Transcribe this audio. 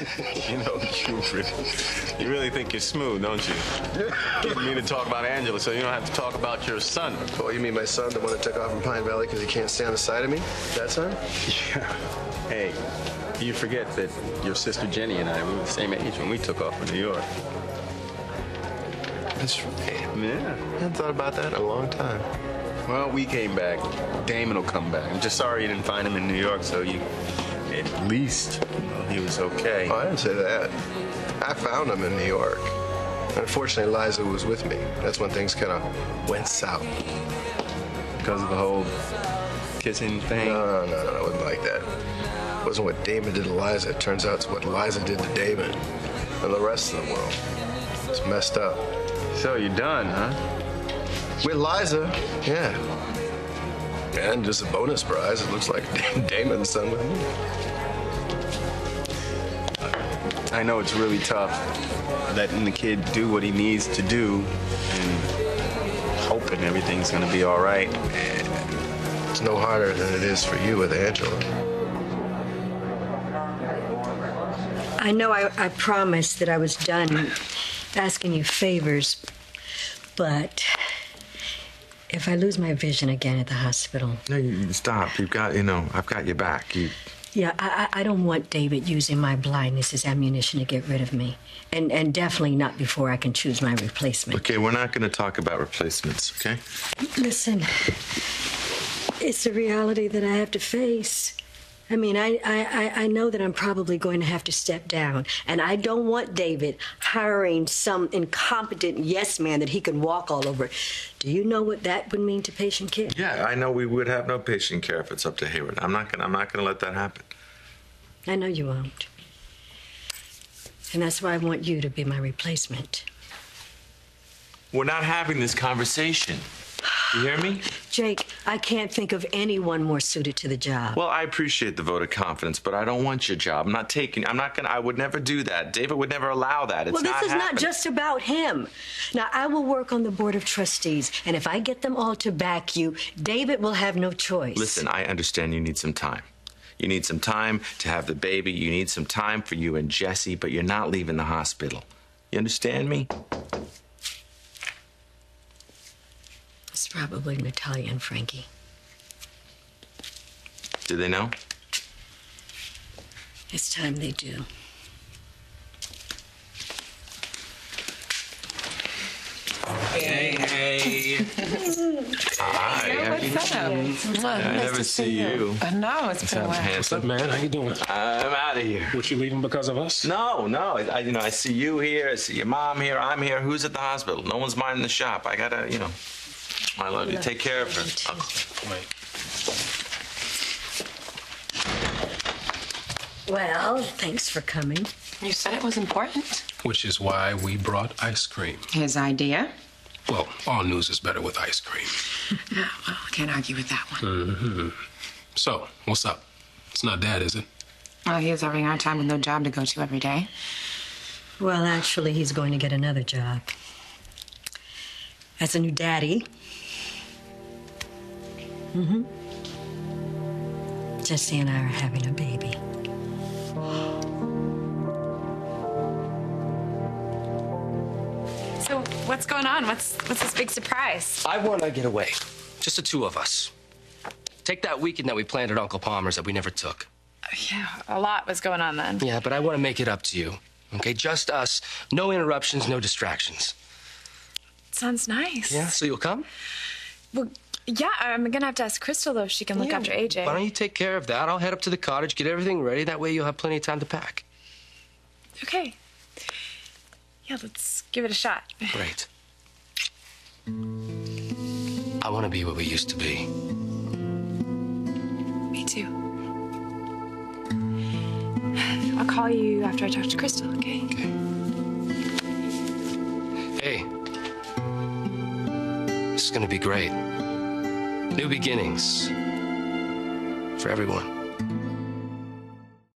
You know, you really, you really think you're smooth, don't you? Getting me to talk about Angela so you don't have to talk about your son. Oh, you mean my son, the one that took off from Pine Valley because he can't stand the sight of me? That son? Yeah. Hey, you forget that your sister Jenny and I we were the same age when we took off for New York. That's right. Yeah. I hadn't thought about that in a long time. Well, we came back. Damon will come back. I'm just sorry you didn't find him in New York, so you, at least, well, he was okay. Oh, I didn't say that. I found him in New York. Unfortunately, Liza was with me. That's when things kind of went south. Because of the whole kissing thing. No, no, no, it wasn't like that. It wasn't what Damon did to Liza. It turns out it's what Liza did to Damon and the rest of the world. It's messed up. So you're done, huh? With Liza, yeah. And just a bonus prize, it looks like Damon's son with me. I know it's really tough letting the kid do what he needs to do and hoping everything's gonna be all right. It's no harder than it is for you with Angela. I know I, I promised that I was done asking you favors, but if I lose my vision again at the hospital, No, you stop. You've got, you know, I've got your back. You, yeah, I, I I don't want David using my blindness as ammunition to get rid of me, and and definitely not before I can choose my replacement. okay, we're not going to talk about replacements, okay? Listen, it's a reality that I have to face. I mean, I, I, I- I know that I'm probably going to have to step down, and I don't want David hiring some incompetent yes man that he can walk all over. Do you know what that would mean to patient care? Yeah, I know we would have no patient care if it's up to Hayward. I'm not gonna. I'm not gonna let that happen. I know you won't. And that's why I want you to be my replacement. We're not having this conversation. You hear me? Jake, I can't think of anyone more suited to the job. Well, I appreciate the vote of confidence, but I don't want your job. I'm not taking. I'm not gonna. I would never do that. David would never allow that. It's well, this not is not just about him. Now, I will work on the Board of Trustees, and if I get them all to back you, David will have no choice. Listen, I understand you need some time. You need some time to have the baby. You need some time for you and Jesse, but you're not leaving the hospital. You understand me? It's probably Natalia and Frankie. Do they know? It's time they do. Hey, hey. Hi. What's up? I never see you. I know, it's What's been a while. What's up, man? How you doing? I'm out of here. What you leaving because of us? No, no. I, you know, I see you here. I see your mom here. I'm here. Who's at the hospital? No one's minding the shop. I gotta, you know. I love you. Take care of her. Wait. Well, thanks for coming. You said it was important. Which is why we brought ice cream. His idea? Well, all news is better with ice cream. Yeah, well, I can't argue with that one. hmm So, what's up? It's not dad, is it? Well, he is having a hard time with no job to go to every day. Well, actually, he's going to get another job. As a new daddy. Mm-hmm. Jesse and I are having a baby. So what's going on? What's what's this big surprise? I want to get away. Just the two of us. Take that weekend that we planned at Uncle Palmer's that we never took. Yeah, a lot was going on then. Yeah, but I want to make it up to you. Okay, just us. No interruptions, no distractions. Sounds nice. Yeah, so you'll come? Well, yeah, I'm gonna have to ask Krystal though if she can look Yeah, after AJ. Why don't you take care of that? I'll head up to the cottage, get everything ready. That way you'll have plenty of time to pack. Okay. Yeah, let's give it a shot. Great. I want to be what we used to be. Me too. I'll call you after I talk to Krystal, okay? Hey, this is going to be great. New beginnings for everyone.